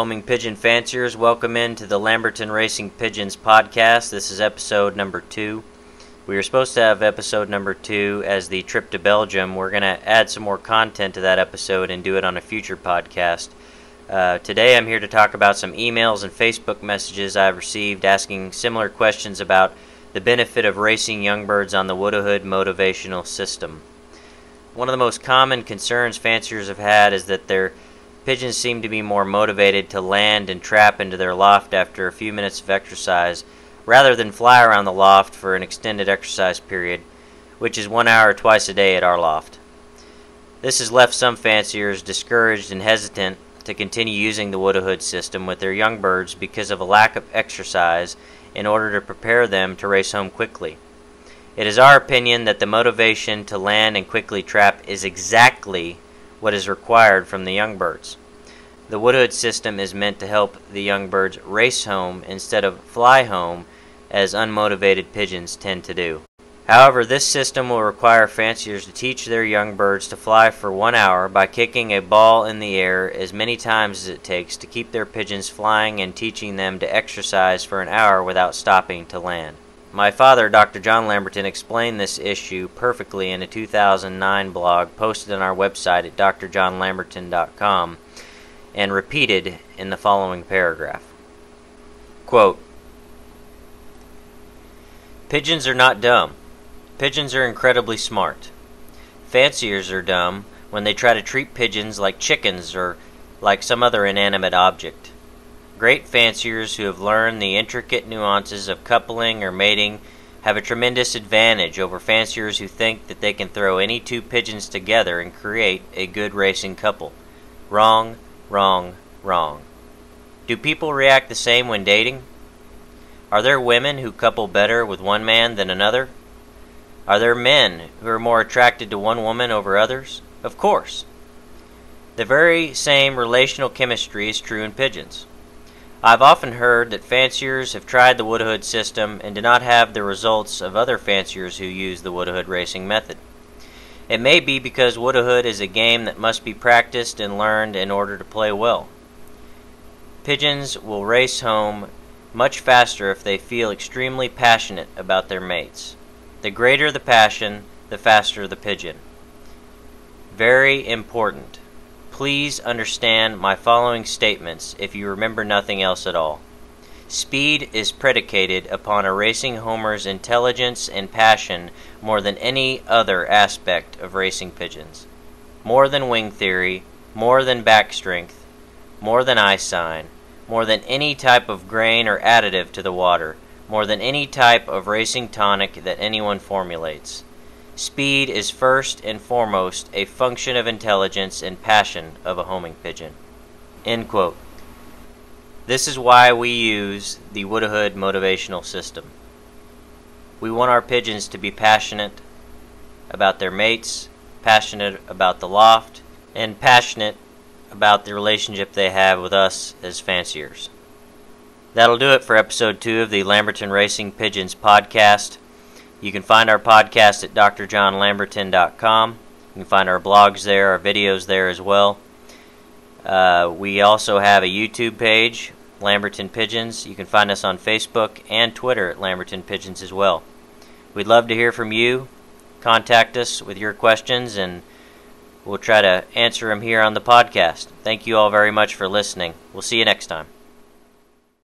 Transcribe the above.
homing pigeon fanciers. Welcome into the Lamberton Racing Pigeons podcast. This is episode number two. We were supposed to have episode number two as the trip to Belgium. We're going to add some more content to that episode and do it on a future podcast. Uh, today I'm here to talk about some emails and Facebook messages I've received asking similar questions about the benefit of racing young birds on the Widowhood motivational system. One of the most common concerns fanciers have had is that their pigeons seem to be more motivated to land and trap into their loft after a few minutes of exercise rather than fly around the loft for an extended exercise period, which is one hour twice a day at our loft. This has left some fanciers discouraged and hesitant to continue using the Widowhood system with their young birds because of a lack of exercise in order to prepare them to race home quickly. It is our opinion that the motivation to land and quickly trap is exactly what is required from the young birds. The Widowhood system is meant to help the young birds race home instead of fly home as unmotivated pigeons tend to do. However, this system will require fanciers to teach their young birds to fly for one hour by kicking a ball in the air as many times as it takes to keep their pigeons flying and teaching them to exercise for an hour without stopping to land. My father, Dr. John Lamberton, explained this issue perfectly in a 2009 blog posted on our website at drjohnlamberton.com and repeated in the following paragraph. Quote, Pigeons are not dumb. Pigeons are incredibly smart. Fanciers are dumb when they try to treat pigeons like chickens or like some other inanimate object. Great fanciers who have learned the intricate nuances of coupling or mating have a tremendous advantage over fanciers who think that they can throw any two pigeons together and create a good racing couple. Wrong, wrong, wrong. Do people react the same when dating? Are there women who couple better with one man than another? Are there men who are more attracted to one woman over others? Of course. The very same relational chemistry is true in pigeons. I've often heard that fanciers have tried the Widowhood system and do not have the results of other fanciers who use the Widowhood racing method. It may be because Widowhood is a game that must be practiced and learned in order to play well. Pigeons will race home much faster if they feel extremely passionate about their mates. The greater the passion, the faster the pigeon. Very important. Please understand my following statements if you remember nothing else at all. Speed is predicated upon a racing homer's intelligence and passion more than any other aspect of racing pigeons. More than wing theory, more than back strength, more than eye sign, more than any type of grain or additive to the water, more than any type of racing tonic that anyone formulates. Speed is first and foremost a function of intelligence and passion of a homing pigeon. End quote. This is why we use the Widowhood motivational system. We want our pigeons to be passionate about their mates, passionate about the loft, and passionate about the relationship they have with us as fanciers. That'll do it for episode two of the Lamberton Racing Pigeons podcast. You can find our podcast at drjohnlamberton.com. You can find our blogs there, our videos there as well. Uh, we also have a YouTube page, Lamberton Pigeons. You can find us on Facebook and Twitter at Lamberton Pigeons as well. We'd love to hear from you. Contact us with your questions and we'll try to answer them here on the podcast. Thank you all very much for listening. We'll see you next time.